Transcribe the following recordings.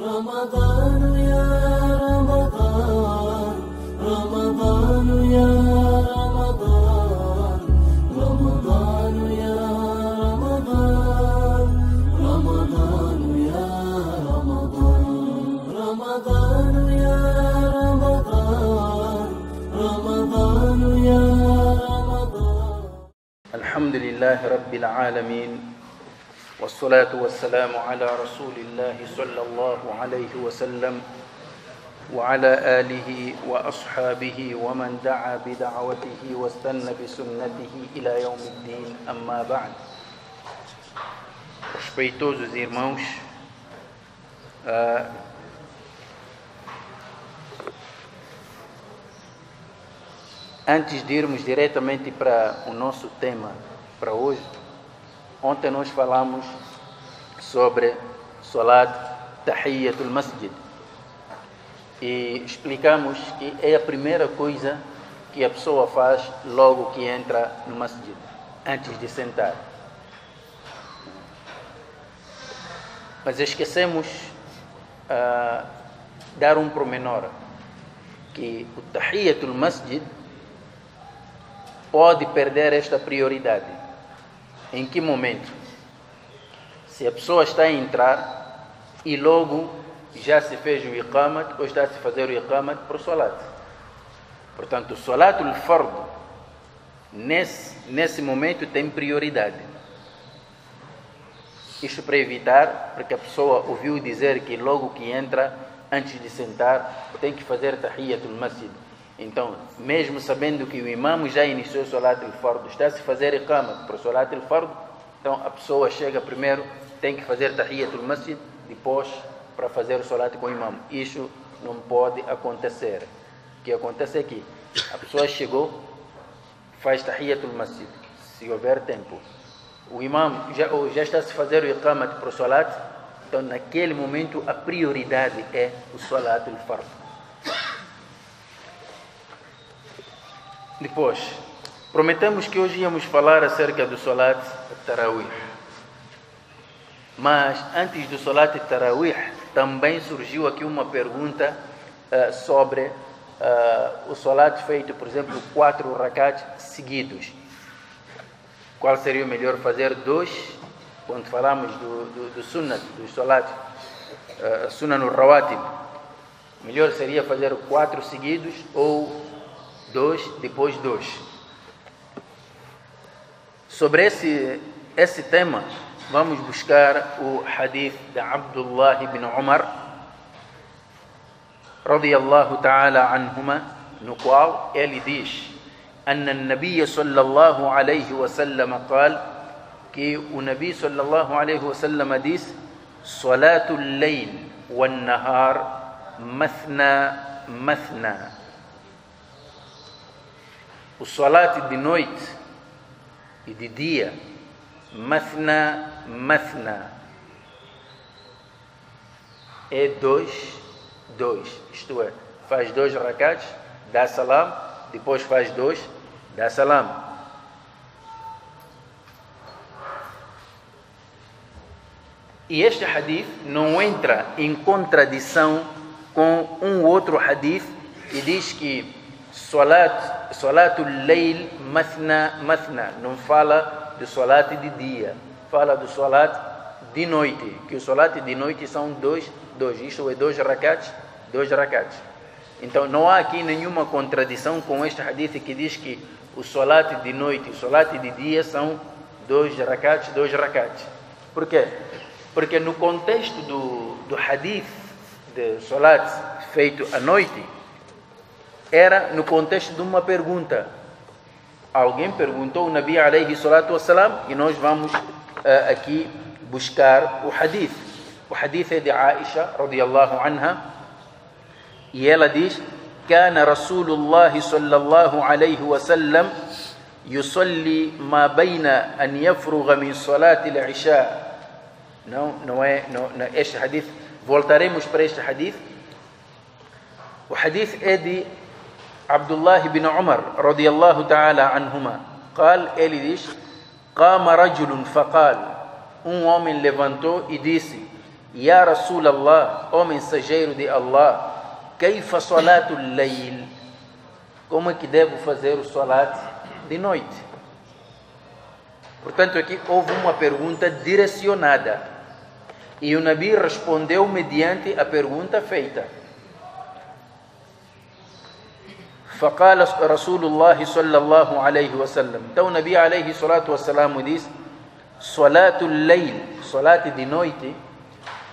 رمضان يا رمضان رمضان يا رمضان رمضان يا رمضان رمضان يا رمضان رمضان يا رمضان رمضان يا رمضان. الحمد لله رب العالمين والصلاة والسلام على رسول الله صلى الله عليه وسلم وعلى آله وأصحابه ومن دعا بدعوته واستنى بسنته إلى يوم الدين. أما بعد Respeitosos irmãos, ah, antes de irmos diretamente para o nosso tema para hoje, ontem nós falamos sobre Salat Tahiyyatul Masjid e explicamos que é a primeira coisa que a pessoa faz logo que entra no masjid, antes de sentar. Mas esquecemos ah, dar um promenor, que o Tahiyyatul Masjid pode perder esta prioridade. Em que momento? Se a pessoa está a entrar e logo já se fez o iqamat ou está a se fazer o iqamat para o salat. Portanto, o salatul fard nesse, nesse momento tem prioridade. Isto para evitar, porque a pessoa ouviu dizer que logo que entra, antes de sentar, tem que fazer tahiyatul masjid. Então, mesmo sabendo que o imam já iniciou o salat al-fard, está a se fazer iqamat para o salat al-fard, então a pessoa chega primeiro, tem que fazer tahiyatul masjid, depois para fazer o salat com o imam. Isso não pode acontecer. O que acontece é que a pessoa chegou, faz tahiyatul masjid, se houver tempo. O imam já, já está a se fazer o iqamat para o salat, então naquele momento a prioridade é o salat al-fard. Depois, prometemos que hoje íamos falar acerca do Salat Tarawih. Mas antes do Salat Tarawih, também surgiu aqui uma pergunta uh, sobre uh, o Salat feito, por exemplo, quatro rakats seguidos. Qual seria o melhor fazer? Dois, quando falamos do, do, do Sunnat, do Salat, uh, Sunnah no Rawatib. Melhor seria fazer quatro seguidos ou dois, depois dois. Sobre esse, esse tema, vamos buscar o hadith de Abdullah ibn Umar, radiyallahu ta'ala anhuma, no qual ele diz: أن النبي صلى الله عليه وسلم قال que o Nabi الله عليه وسلم diz صلاة الليل والنهار مثنى مثنى o salat de noite e de dia, mathna, mathna, é dois, dois, isto é, faz dois rakats, dá salam, depois faz dois, dá salam. E este hadith não entra em contradição com um outro hadith que diz que Salat, salatul leil mathna, mathna. Não fala do salat de dia, fala do salat de noite. Que o salat de noite são dois, dois. Isto é dois rakats, dois rakats. Então não há aqui nenhuma contradição com este hadith que diz que o salat de noite e o salat de dia são dois rakats, dois rakats. Por quê? Porque no contexto do, do hadith de salat feito à noite, era no contexto de uma pergunta. Alguém perguntou o Nabi alayhi salatu wassalam e nós vamos uh, aqui buscar o hadith. O hadith é de Aisha radiyallahu anha e ela diz: كان رسول الله صلى الله عليه وسلم يصلي ما بين أن يفرغ من صلاة العشاء não não é não, não, este hadith voltaremos para este hadith o hadith é de Abdullah ibn Umar radiyallahu ta'ala anhuma. Qal, ele diz, Qama rajulun faqal. Um homem levantou e disse, Ya Rasulallah, ó mensageiro de Allah, Kaifa salatul layl? Como é que devo fazer o salat de noite? Portanto, aqui houve uma pergunta direcionada. E o Nabi respondeu mediante a pergunta feita. فقال رسول الله صلى الله عليه وسلم. تو نبي عليه الصلاة والسلام وديس صلاة الليل صلاة دي مثنى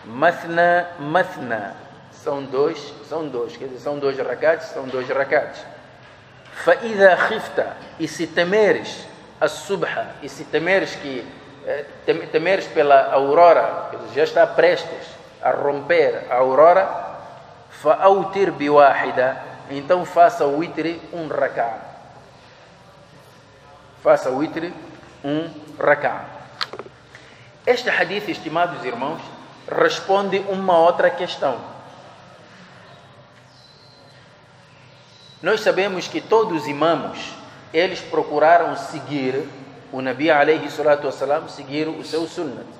مثنى مثنى سوندوش سوندوش كده سوندوش ركاتش سوندوش ركاتش فإذا خفت استمرش الصبح استمرش كي تمرش بلا أورارا جشتا بريستش الرومبير أورارا فأوتر بواحدة então faça o witri um rak'a. Faça o witri um rak'a. Este hadith, estimados irmãos, responde uma outra questão. Nós sabemos que todos os imamos, eles procuraram seguir o Nabi alayhi salatu wasalam, seguir o seu sunnah.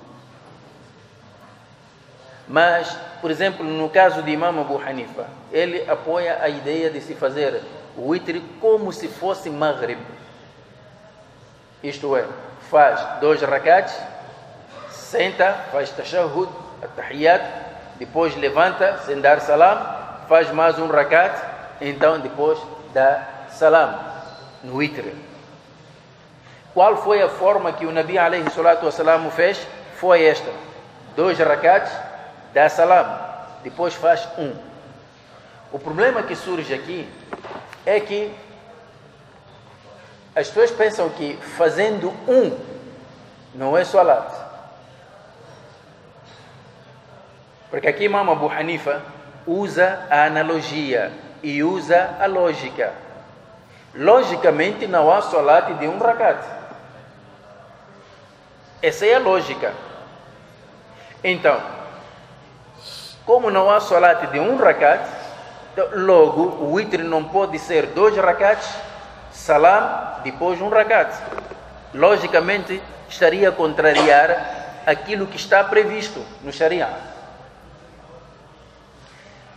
Mas, por exemplo, no caso de Imam Abu Hanifa, ele apoia a ideia de se fazer o witr como se fosse Maghrib. Isto é, faz dois rakats, senta, faz tashahud, atahiyat, depois levanta, sem dar salam, faz mais um rakat, então depois dá salam no witr. Qual foi a forma que o Nabi alayhi salatu fez? Foi esta. Dois rakats, dá salam, depois faz um. O problema que surge aqui é que as pessoas pensam que fazendo um não é salat. Porque aqui Imam Abu Hanifa usa a analogia e usa a lógica. Logicamente não há salat de um rakat. Essa é a lógica. Então, como não há salat de um rakat, logo o witr não pode ser dois rakats, salam, depois um rakat. Logicamente, estaria a contrariar aquilo que está previsto no Sharia.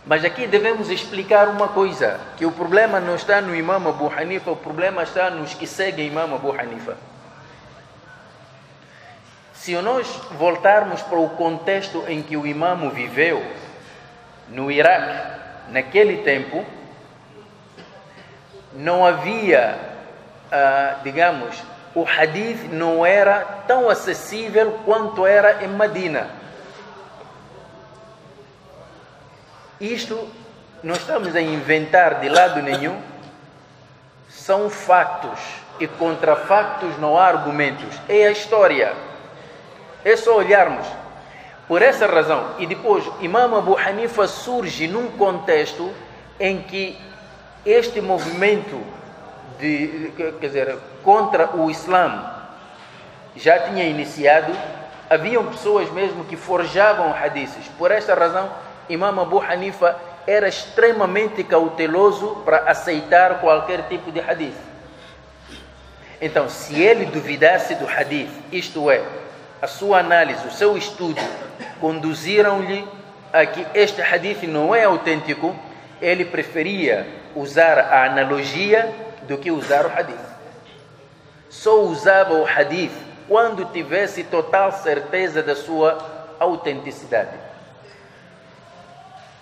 Mas aqui devemos explicar uma coisa, que o problema não está no Imam Abu Hanifa, o problema está nos que seguem Imam Abu Hanifa. Se nós voltarmos para o contexto em que o imamo viveu, no Iraque, naquele tempo, não havia, ah, digamos, o hadith não era tão acessível quanto era em Medina. Isto não estamos a inventar de lado nenhum, são factos e contra factos não há argumentos, é a história. É só olharmos. Por essa razão, e depois Imam Abu Hanifa surge num contexto em que este movimento de, quer dizer, contra o Islã já tinha iniciado, haviam pessoas mesmo que forjavam hadiths. Por esta razão, Imam Abu Hanifa era extremamente cauteloso para aceitar qualquer tipo de hadith. Então, se ele duvidasse do hadith, isto é, a sua análise, o seu estudo, conduziram-lhe a que este hadith não é autêntico, ele preferia usar a analogia do que usar o hadith. Só usava o hadith quando tivesse total certeza da sua autenticidade.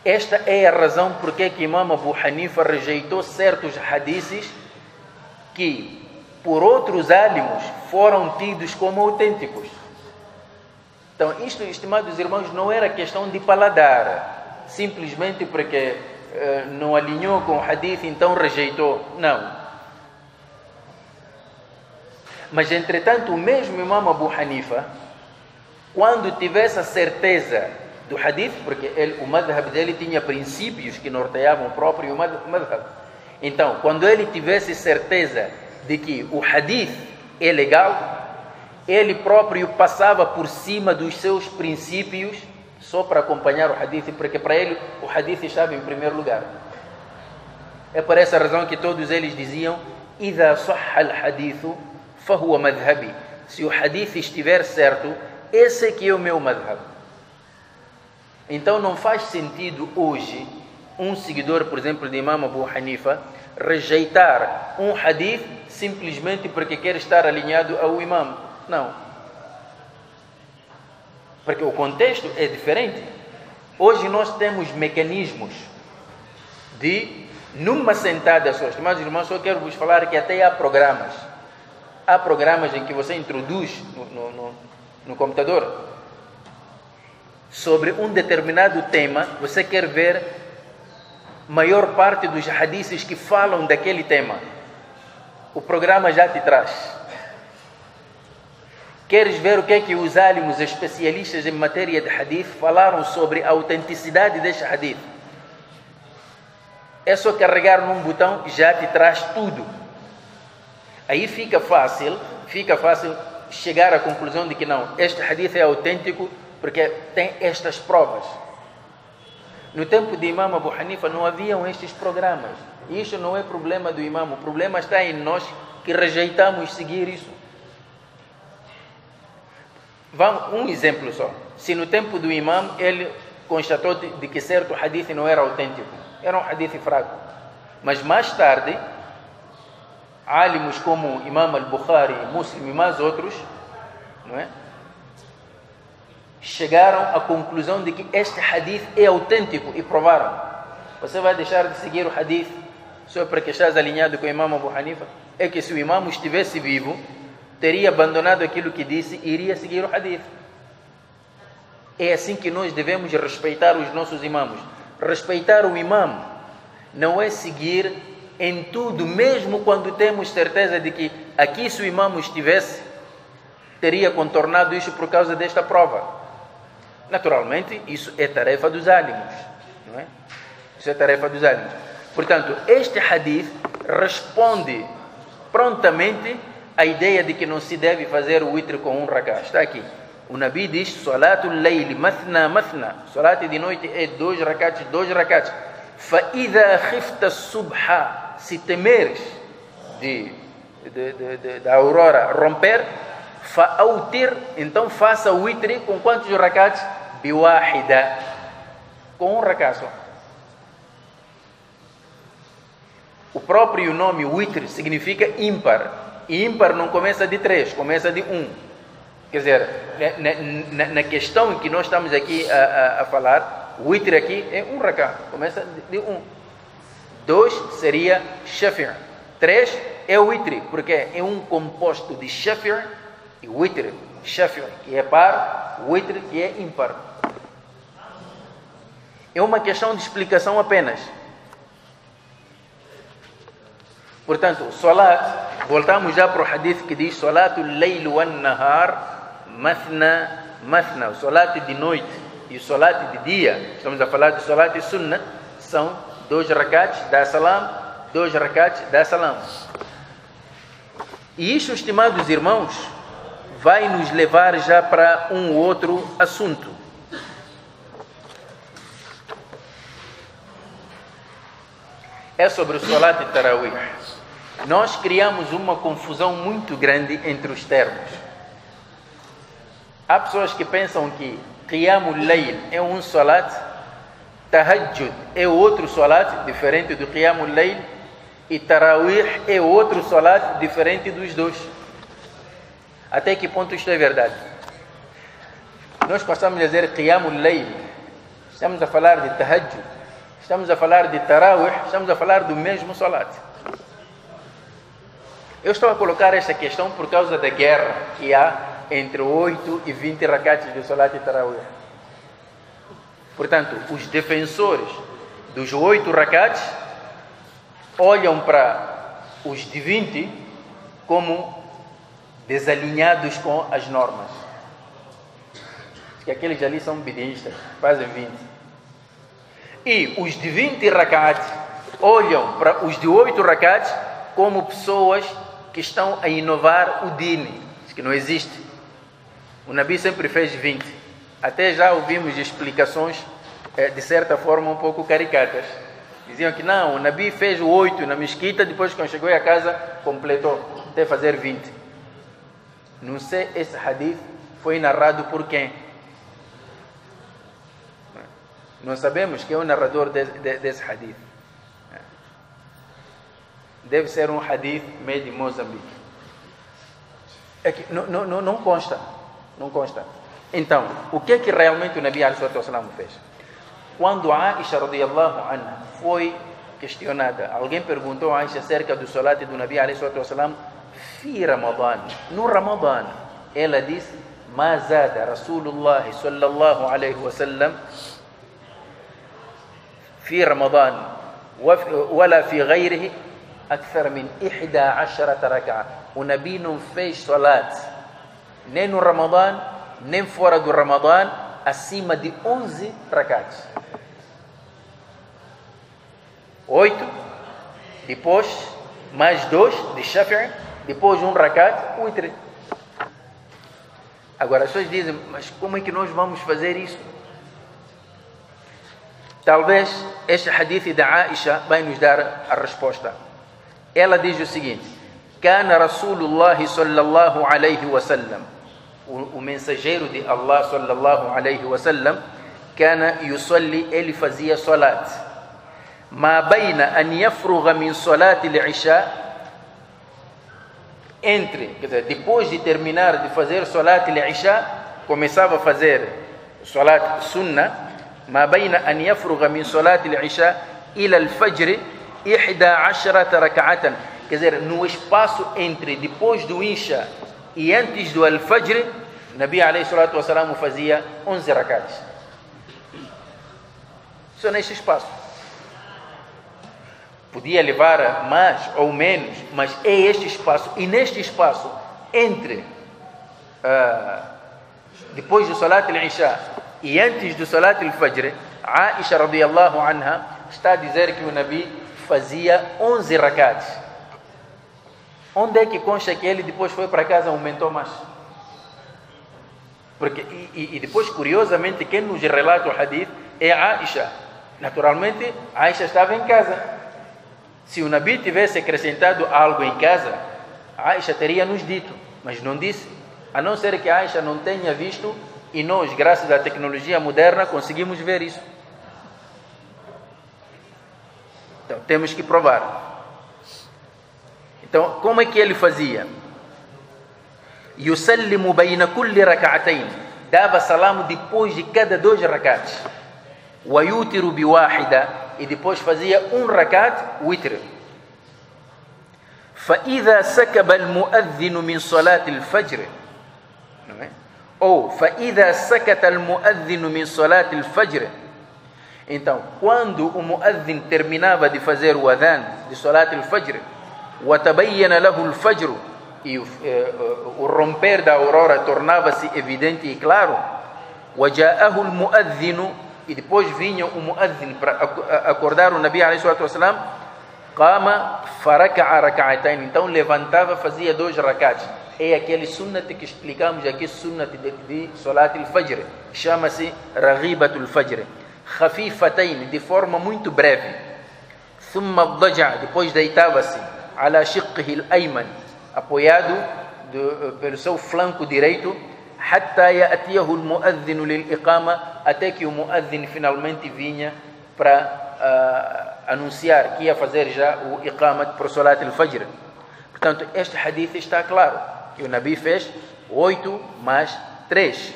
Esta é a razão por que Imam Abu Hanifa rejeitou certos hadiths que, por outros álimos, foram tidos como autênticos. Então, isto, estimados irmãos, não era questão de paladar, simplesmente porque uh, não alinhou com o hadith, então rejeitou. Não. Mas, entretanto, o mesmo Imam Abu Hanifa, quando tivesse a certeza do hadith, porque ele, o madhab dele tinha princípios que norteavam o próprio madhab. Então, quando ele tivesse certeza de que o hadith é legal, ele próprio passava por cima dos seus princípios só para acompanhar o hadith, porque para ele o hadith estava em primeiro lugar. É por essa razão que todos eles diziam: "Idha fahuwa madhhabi". Se o hadith estiver certo, esse aqui é o meu madhhab. Então não faz sentido hoje um seguidor, por exemplo, de Imam Abu Hanifa, rejeitar um hadith simplesmente porque quer estar alinhado ao imam. Não. Porque o contexto é diferente. Hoje nós temos mecanismos de, numa sentada só, estimados irmãos, só quero vos falar que até há programas. Há programas em que você introduz no, no, no, no computador sobre um determinado tema, você quer ver maior parte dos hadiths que falam daquele tema. O programa já te traz. Queres ver o que é que os álimos especialistas em matéria de hadith falaram sobre a autenticidade deste hadith? É só carregar num botão e já te traz tudo. Aí fica fácil, fica fácil chegar à conclusão de que não, este hadith é autêntico porque tem estas provas. No tempo de Imam Abu Hanifa não haviam estes programas. Isso não é problema do imam, o problema está em nós que rejeitamos seguir isso. Vamos, um exemplo só. Se no tempo do imam ele constatou de, de que certo hadith não era autêntico, era um hadith fraco. Mas mais tarde, álimos como Imam al-Bukhari, Muslim e mais outros, não é? chegaram à conclusão de que este hadith é autêntico e provaram. Você vai deixar de seguir o hadith só porque estás alinhado com o Imam Abu Hanifa? É que se o Imam estivesse vivo, teria abandonado aquilo que disse e iria seguir o hadith. É assim que nós devemos respeitar os nossos imãos. Respeitar o imam não é seguir em tudo, mesmo quando temos certeza de que aqui se o imam estivesse, teria contornado isso por causa desta prova. Naturalmente, isso é tarefa dos ânimos, não é? Isso é tarefa dos ânimos. Portanto, este hadith responde prontamente a ideia de que não se deve fazer o witr com um rakah. Está aqui. O Nabi diz: Salatul Layl, mathna, mathna. Salat de noite é dois rakats, dois rakats. Fa'idha khifta subha. Se temeres de, de, de, de, da aurora romper, fa'autir, então faça o witr com quantos rakats? Biwahida. Com um rakat O próprio nome witr significa ímpar. Ímpar não começa de três, começa de um. Quer dizer, na, na, na questão em que nós estamos aqui a, a, a falar, o witr aqui é um racá, começa de, de um. Dois seria shafir. Três é o witr, porque é um composto de shafir e witr. Shafir, que é par, witr, que é ímpar. É uma questão de explicação apenas. Portanto, salat, voltamos já para o hadith que diz Salatul layl wan nahar mathna mathna. O salat de noite e o salat de dia, estamos a falar de salat e sunnah, são dois rakats, da salam, dois rakats, da salam. E isso, estimados irmãos, vai nos levar já para um outro assunto. é sobre o Salat e Tarawih. Nós criamos uma confusão muito grande entre os termos. Há pessoas que pensam que Qiyamul Layl é um Salat, Tahajjud é outro Salat, diferente do Qiyamul Layl, e Tarawih é outro Salat, diferente dos dois. Até que ponto isto é verdade? Nós passamos a dizer Qiyamul Layl, estamos a falar de Tahajjud, Estamos a falar de Tarawih, estamos a falar do mesmo Salat. Eu estou a colocar esta questão por causa da guerra que há entre 8 e 20 rakats do Salat e Tarawih. Portanto, os defensores dos 8 rakats olham para os de 20 como desalinhados com as normas. Que aqueles ali são bidistas, fazem 20. E os de 20 rakats olham para os de 8 rakats como pessoas que estão a inovar o dini, que não existe. O Nabi sempre fez 20. Até já ouvimos explicações, eh, de certa forma, um pouco caricatas. Diziam que não, o Nabi fez o 8 na mesquita, depois, quando chegou a casa, completou, até fazer 20. Não sei, esse hadith foi narrado por quem? Não sabemos quem é o narrador de, de, desse hadith deve ser um hadith made in Moçambique. É que não, não, não consta, não consta. Então, o que é que realmente o Nabi Al-Sallam fez? Quando a Aisha radiallahu anha foi questionada, alguém perguntou a Aisha acerca do salat do Nabi Al-Sallam fi Ramadan, no Ramadan. Ela disse, Mazada Rasulullah sallallahu alaihi wasallam fi Ramadan, wala fi ghairihi أكثر من إحدى عشرة ركعة ونبي fez صلاة nem no Ramadã, nem fora do Ramadã, acima de 11 rakats. Oito, depois mais dois de Shafi'i, depois um rakat, witr. Agora as pessoas dizem, mas como é que nós vamos fazer isso? Talvez este hadith da Aisha vai nos dar a resposta. Ela diz o seguinte: كان رسول الله صلى الله عليه وسلم o mensageiro de Allah sallallahu alaihi wasallam كان يصلي ele fazia salat ما بين أن يفرغ من صلاة العشاء entre, quer dizer, depois de terminar de fazer Salat al-Isha, começava a fazer Salat Sunnah, ما بين أن يفرغ من صلاة العشاء إلى الفجر rak'atan. Quer dizer, no espaço entre depois do Incha e antes do Al-Fajr, Nabi alayhi salatu wasalam fazia 11 rakats. Só neste espaço. Podia levar mais ou menos, mas é este espaço. E neste espaço, entre uh, depois do Salat al-Isha e antes do Salat al-Fajr, Aisha radiallahu anha está a dizer que o Nabi fazia 11 rakats. Onde é que consta que ele depois foi para casa aumentou mais? Porque, e, e, depois, curiosamente, quem nos relata o hadith é Aisha. Naturalmente, Aisha estava em casa. Se o Nabi tivesse acrescentado algo em casa, Aisha teria nos dito, mas não disse. A não ser que Aisha não tenha visto e nós, graças à tecnologia moderna, conseguimos ver isso. Então, temos que provar. Então, como é que ele fazia? Yusallimu bayna kulli rak'atayn. Dava salam depois de cada dois rakats. Wa yutiru biwahida e depois fazia um rakat witr. فإذا سكب المؤذن من صلاة الفجر سكت المؤذن من صلاة الفجر então quando o muazzin terminava de fazer o adhan de salat al-fajr وتبين له الفجر e o, o romper da aurora tornava-se evidente e claro وجاءه المؤذن e depois vinha o muazzin para acordar o Nabi alayhi salatu wasalam, qama faraka'a raka'atain. Então levantava, fazia dois rakats. É aquele sunnat que explicamos aqui, sunnat de, de salat al-fajr. Chama-se raghibatul fajr. khafifatayn, de forma muito breve. Thumma daja, depois deitava-se, ala shiqhi al-ayman, apoiado do, pelo seu flanco direito, hatta ya'tiyahu al-muadhdhin lil-iqama, até que o muadhdhin finalmente vinha para uh, anunciar que ia fazer já o iqamat para o salat al-fajr. Portanto, este hadith está claro, que o Nabi fez oito mais três.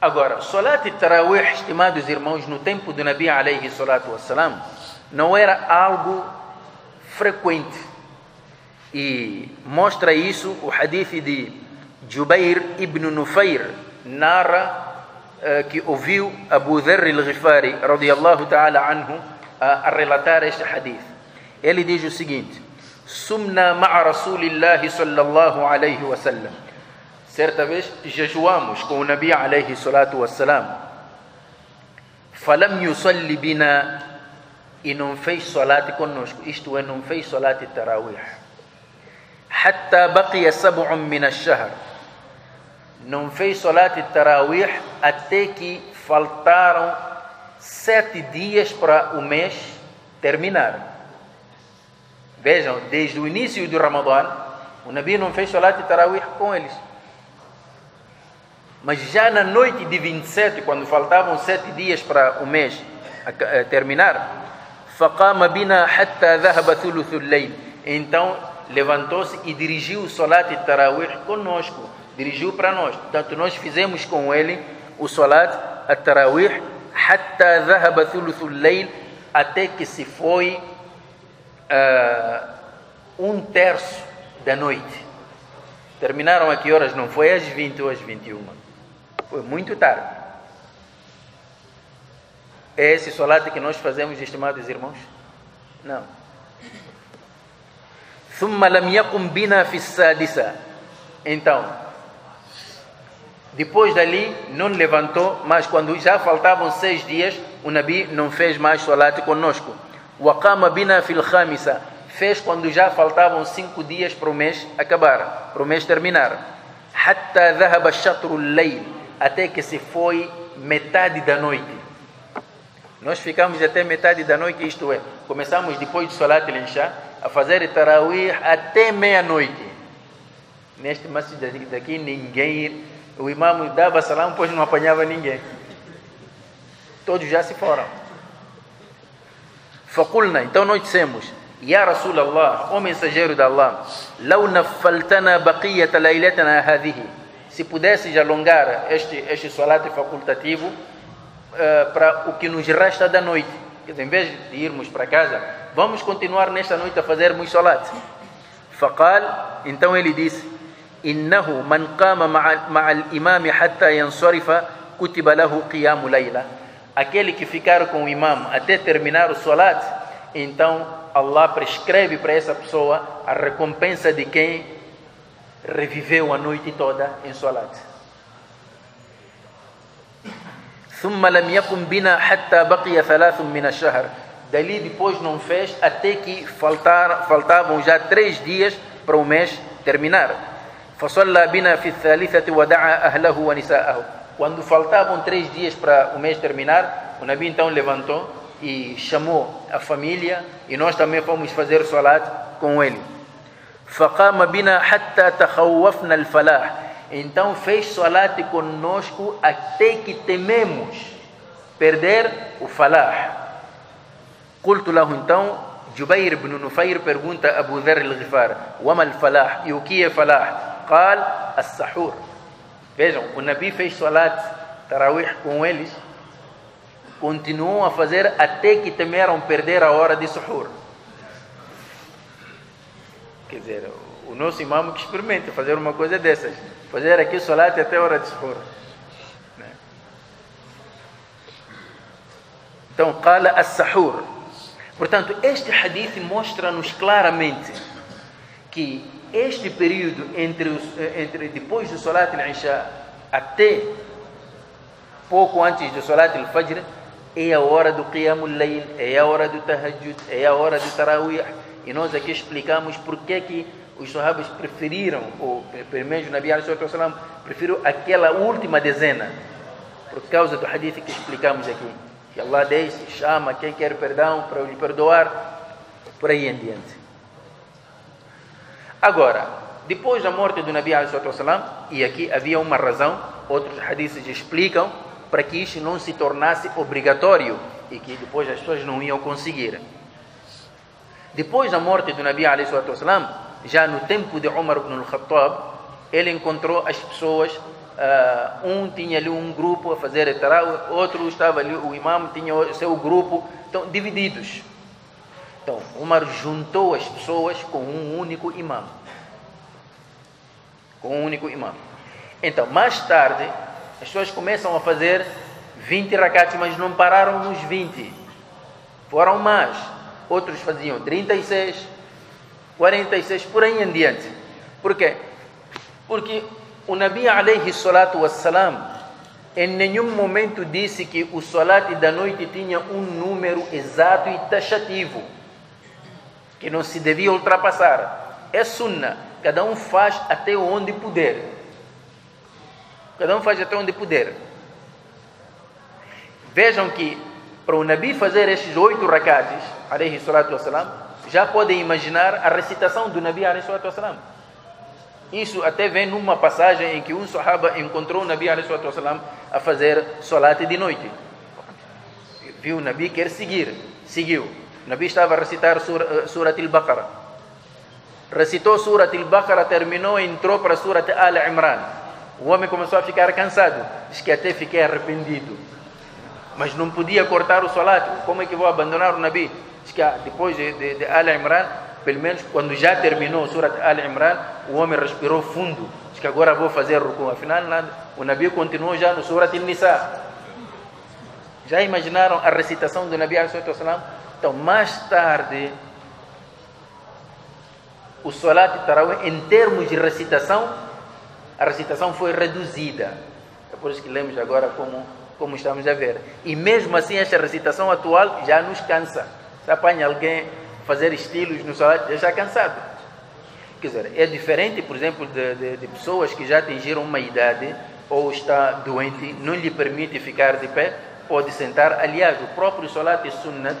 Agora, salat al-tarawih, estimados irmãos, no tempo do Nabi alayhi salatu wassalam, não era algo frequente e mostra isso o hadith de Jubair ibn Nufair, narra uh, que ouviu Abu Dharr al-Ghifari, radiallahu ta'ala anhu, a relatar este hadith. Ele diz o seguinte: Sumna ma'a Rasulillahi sallallahu alayhi wa sallam. سرتبش ججوامش كو النبي عليه الصلاة والسلام فلم يصلي بنا إنهم في صلاة كنوش é إنهم في صلاة التراويح حتى بقي سبع من الشهر نم في صلاة التراويح أتيكي faltaram sete dias para o mês terminar. Vejam, desde o início do Ramadã, o Nabi não fez salat tarawih com eles. Mas já na noite de 27, quando faltavam sete dias para o mês eh, terminar, فقام بنا حتى ذهب ثلث الليل então levantou-se e dirigiu o Salat Tarawih conosco dirigiu para nós portanto nós fizemos com ele o Salat Tarawih حتى ذهب ثلث الليل até que se foi uh, um terço da noite terminaram a que horas? não foi às 20 ou às 21 foi muito tarde é esse solat que nós fazemos, estimados irmãos? Não. ثم لم يقم بنا في السادسة então depois dali não levantou mas quando já faltavam seis dias o Nabi não fez mais solat conosco وقام بنا في الخامسة fez quando já faltavam cinco dias para o mês acabar para o mês terminar حتى ذهب شطر الليل até que se foi metade da noite nós ficamos até metade da noite, isto é, começamos depois de Salat al-Isha a fazer Tarawih até meia-noite. Neste masjid daqui, ninguém, o imam dava salam, pois não apanhava ninguém. Todos já se foram. Faculna, então nós dissemos, Ya Rasulallah, o mensageiro de Allah, لو نفلتنا بقية ليلتنا هذه se pudesse alongar este, este solat facultativo uh, para o que nos resta da noite. Quer dizer, em vez de irmos para casa, vamos continuar nesta noite a fazermos solat. Faqal, então ele disse, Innahu man qama ma'al imam hatta yansarifa kutiba lahu qiyamu layla. Aquele que ficar com o imam até terminar o solat, então Allah prescreve para essa pessoa a recompensa de quem reviveu a noite toda em salat ثم لم يقم بنا حتى بقي ثلاث من الشهر dali depois não fez até que faltar, faltavam já três dias para o mês terminar فصلى بنا في الثالثة ودعا أهله ونساءه quando faltavam três dias para o mês terminar o Nabi então levantou e chamou a família e nós também fomos fazer salat com ele Faqama bina hatta takhawafna al-falah. Então fez salat conosco até que tememos perder o falah. Qultu lahu então, Jubair ibn Nufair pergunta a Abu Dharr al-Ghifar, "Wama al-falah?" E o que é falah? Qal as-sahur. Vejam, o Nabi fez salat tarawih com eles, continuam a fazer até que temeram perder a hora de suhur. Quer dizer, o nosso imam que experimenta fazer uma coisa dessas. Fazer aqui o salat até a hora de suhur. Né? Então, qala as-sahur. Portanto, este hadith mostra-nos claramente que este período entre, os, entre depois do salat al-isha até pouco antes do salat al-fajr é a hora do qiyam al-layl, é a hora do tahajjud, é a hora do tarawih. E nós aqui explicamos por que que os sahabas preferiram, ou pelo menos o Nabi salam preferiu aquela última dezena, por causa do hadith que explicamos aqui. Que Allah deixa, chama quem quer perdão para lhe perdoar, por aí em diante. Agora, depois da morte do Nabi salam e aqui havia uma razão, outros hadiths explicam, para que isto não se tornasse obrigatório e que depois as pessoas não iam conseguir. Depois da morte do Nabi salam já no tempo de Umar ibn al-Khattab, ele encontrou as pessoas, uh, um tinha ali um grupo a fazer tarawih, outro estava ali, o imam tinha o seu grupo, então divididos. Então, Umar juntou as pessoas com um único imam. Com um único imam. Então, mais tarde, as pessoas começam a fazer 20 rakats, mas não pararam nos 20. Foram mais. Outros faziam 36, 46, por aí em diante. Por quê? Porque o Nabi alayhi salatu wassalam em nenhum momento disse que o salat da noite tinha um número exato e taxativo, que não se devia ultrapassar. É sunna, cada um faz até onde puder. Cada um faz até onde puder. Vejam que para o Nabi fazer estes oito rakats, alaihi salatu wassalam, já podem imaginar a recitação do Nabi, alaihi salatu wassalam. Isso até vem numa passagem em que um sahaba encontrou o Nabi, alaihi salatu wassalam, a fazer salat de noite. Viu o Nabi, quer seguir, seguiu. O Nabi estava a recitar sur, eh, Surat al-Baqarah. Recitou Surat al-Baqarah, terminou e entrou para Surat al-Imran. O homem começou a ficar cansado. Diz que até fiquei arrependido mas não podia cortar o salat. Como é que vou abandonar o Nabi? Diz que ah, depois de, de, de Al-Imran, pelo menos quando já terminou Surat Al-Imran, o homem respirou fundo. Diz que agora vou fazer ruku. Afinal, nada. O Nabi continuou já no Surat Al-Nisa. Já imaginaram a recitação do Nabi? Então, mais tarde, o Salat Tarawih, em termos de recitação, a recitação foi reduzida. É por isso que lemos agora como, como estamos a ver. E mesmo assim, esta recitação atual já nos cansa. Se apanha alguém fazer estilos no Salat, já está cansado. Quer dizer, é diferente, por exemplo, de, de, de pessoas que já atingiram uma idade ou está doente, não lhe permite ficar de pé, pode sentar. Aliás, o próprio Salat e Sunnah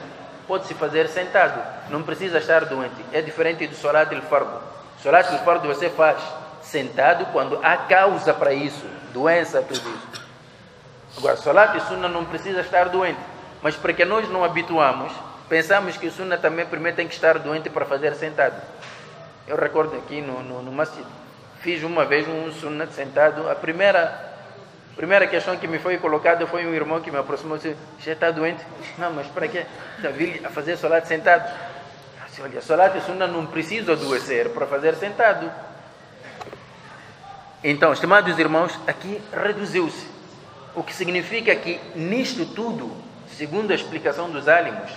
pode-se fazer sentado, não precisa estar doente. É diferente do Salat al-Fardo. Salat al-Fardo você faz sentado quando há causa para isso, doença, tudo isso. Agora, Salat e Sunnah não precisa estar doente. Mas porque nós não habituamos, pensamos que o Sunnah também primeiro tem que estar doente para fazer sentado. Eu recordo aqui no, no, no masjid, fiz uma vez um Sunnah sentado, a primeira primeira questão que me foi colocada foi um irmão que me aproximou e disse, já está doente? Não, mas para quê? Está vir a fazer salat sentado? Olha, salat e sunnah não precisa adoecer para fazer sentado. Então, estimados irmãos, aqui reduziu-se. O que significa que nisto tudo, segundo a explicação dos álimos,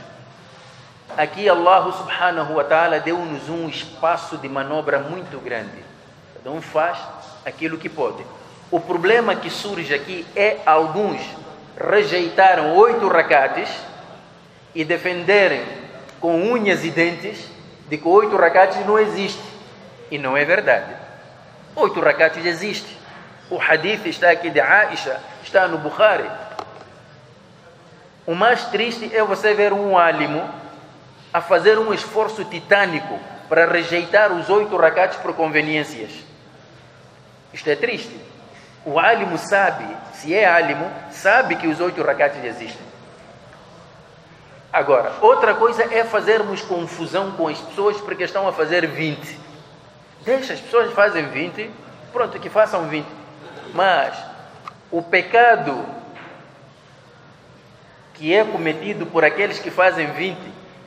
aqui Allah subhanahu wa ta'ala deu-nos um espaço de manobra muito grande. Cada um faz aquilo que pode. O problema que surge aqui é alguns rejeitaram oito racates e defenderem com unhas e dentes de que oito racates não existe. E não é verdade. Oito racates existe. O hadith está aqui de Aisha, está no Bukhari. O mais triste é você ver um álimo a fazer um esforço titânico para rejeitar os oito racates por conveniências. Isto é triste. O álimo sabe, se é álimo, sabe que os oito racates existem. Agora, outra coisa é fazermos confusão com as pessoas porque estão a fazer 20. Deixa as pessoas fazem 20, pronto, que façam 20. Mas o pecado que é cometido por aqueles que fazem 20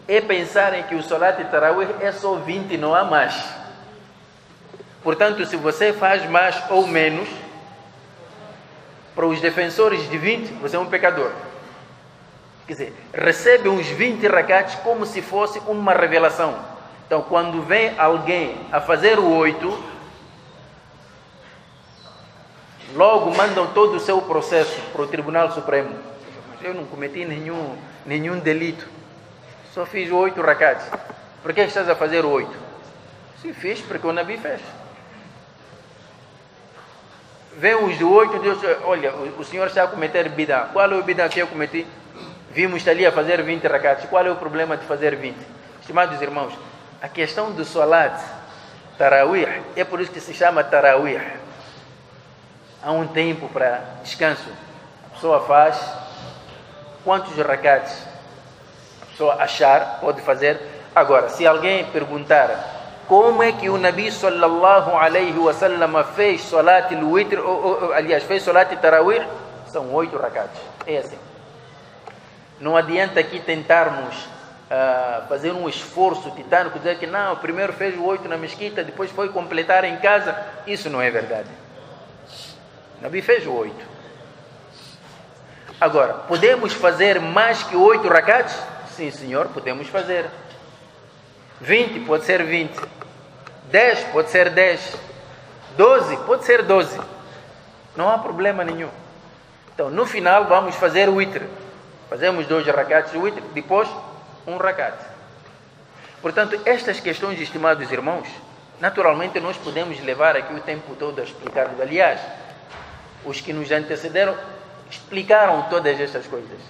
é pensarem que o Salat Tarawih é só 20, não há mais. Portanto, se você faz mais ou menos, para os defensores de 20, você é um pecador. Quer dizer, recebe uns 20 rakats como se fosse uma revelação. Então, quando vem alguém a fazer o 8, logo mandam todo o seu processo para o Tribunal Supremo. Eu não cometi nenhum, nenhum delito. Só fiz oito rakats. Por que estás a fazer oito? Se fiz, porque o Nabi fez vem os de oito, Deus, olha, o, senhor está a cometer bidá. Qual é o bidá que eu cometi? Vimos ali a fazer 20 rakats. Qual é o problema de fazer 20? Estimados irmãos, a questão do salat, tarawih, é por isso que se chama tarawih. Há um tempo para descanso. A pessoa faz quantos rakats a pessoa achar, pode fazer. Agora, se alguém perguntar como é que o Nabi sallallahu alaihi wasallam fez salat al-witr, aliás, fez salat tarawih? São oito rakats. É assim. Não adianta aqui tentarmos uh, fazer um esforço titânico, dizer que não, primeiro fez o oito na mesquita, depois foi completar em casa. Isso não é verdade. Nabi fez oito. Agora, podemos fazer mais que oito rakats? Sim, senhor, podemos fazer. 20 pode ser 20. 10 pode ser 10. 12 pode ser 12. Não há problema nenhum. Então, no final, vamos fazer o witr. Fazemos dois rakats de witr, depois um rakat. Portanto, estas questões, estimados irmãos, naturalmente nós podemos levar aqui o tempo todo a explicar. Aliás, os que nos antecederam explicaram todas estas coisas.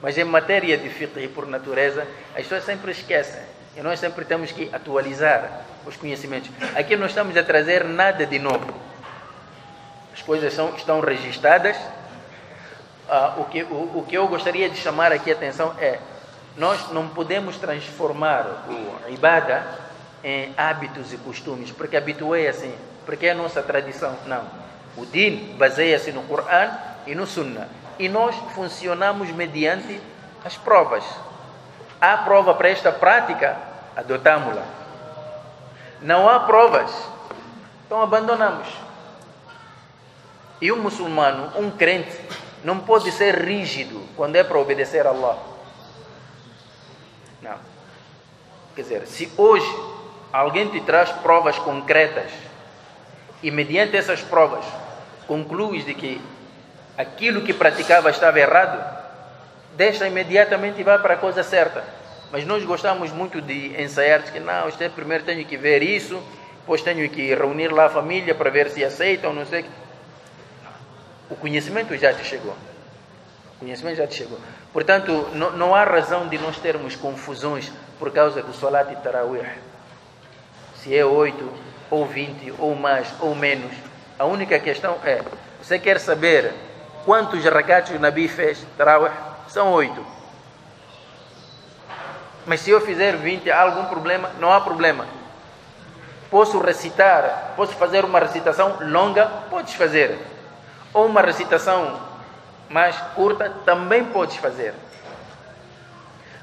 Mas em matéria de fiqh, por natureza, as pessoas sempre esquecem. E nós sempre temos que atualizar os conhecimentos. Aqui não estamos a trazer nada de novo. As coisas são, estão registradas. Ah, o, que, o, o que eu gostaria de chamar aqui a atenção é: nós não podemos transformar o ibada em hábitos e costumes, porque habituei assim, porque é a nossa tradição. Não. O din baseia-se no Coran e no Sunnah. E nós funcionamos mediante as provas. Há prova para esta prática, adotamos-la. Não há provas, então abandonamos. E um muçulmano, um crente, não pode ser rígido quando é para obedecer a Allah. Não. Quer dizer, se hoje alguém te traz provas concretas e mediante essas provas concluis de que aquilo que praticava estava errado, deixa imediatamente e vai para a coisa certa. Mas nós gostamos muito de ensaiar, que não, isto é, primeiro tenho que ver isso, depois tenho que reunir lá a família para ver se aceitam, não sei. O conhecimento já te chegou. O conhecimento já te chegou. Portanto, não, não há razão de nós termos confusões por causa do Salat e Tarawih. Se é 8, ou 20, ou mais, ou menos. A única questão é, você quer saber quantos rakats o Nabi fez, Tarawih? São 8. Mas se eu fizer 20, há algum problema? Não há problema. Posso recitar, posso fazer uma recitação longa? Podes fazer. Ou uma recitação mais curta? Também podes fazer.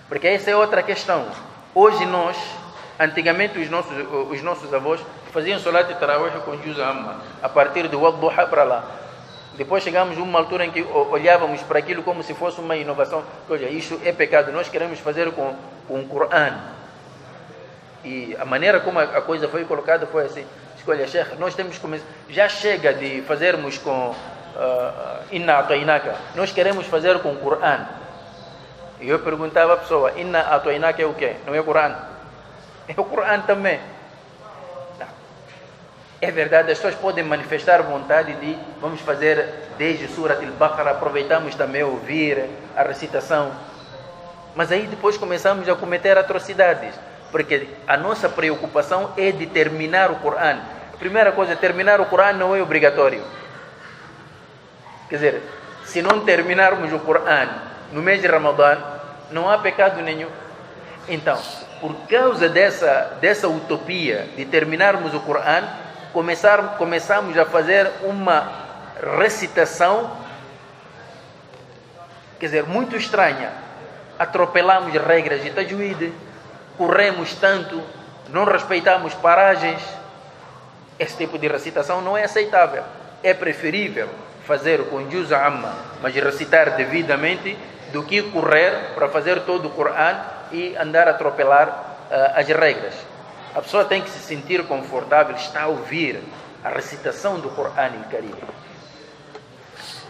Porque essa é outra questão. Hoje nós, antigamente os nossos, os nossos avós faziam solat e tarawih com juz amma, a partir do Wadduha para lá. Depois chegamos a uma altura em que olhávamos para aquilo como se fosse uma inovação. Olha, isso é pecado. Nós queremos fazer com, com o Coran. E a maneira como a coisa foi colocada foi assim: escolha, Sheikh, nós temos que. Já chega de fazermos com uh, Inna Atoinaka. Nós queremos fazer com o Coran. E eu perguntava à pessoa: Inna Atoinaka é o quê? Não é o Coran? É o Coran também. É verdade, as pessoas podem manifestar vontade de vamos fazer desde Surat al-Baqarah, aproveitamos também ouvir a recitação. Mas aí depois começamos a cometer atrocidades, porque a nossa preocupação é de terminar o Coran. Primeira coisa, terminar o Coran não é obrigatório. Quer dizer, se não terminarmos o Coran no mês de Ramadã, não há pecado nenhum. Então, por causa dessa, dessa utopia de terminarmos o Coran, começar, começamos a fazer uma recitação, quer dizer, muito estranha. Atropelamos regras de tajwid, corremos tanto, não respeitamos paragens. Esse tipo de recitação não é aceitável. É preferível fazer com juz amma, mas recitar devidamente, do que correr para fazer todo o Coran e andar a atropelar uh, as regras. A pessoa tem que se sentir confortável, está a ouvir a recitação do Coran Karim.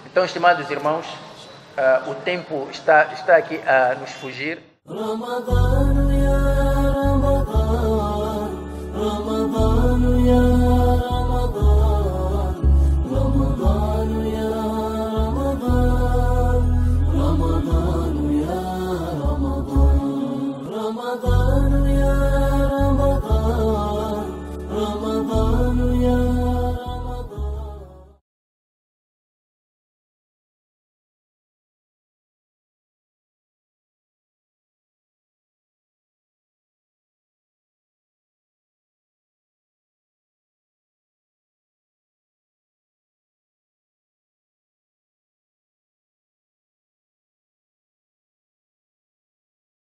Então, estimados irmãos, uh, o tempo está, está aqui a nos fugir. Ramadan, ya Ramadan, Ramadan, ya Ramadan.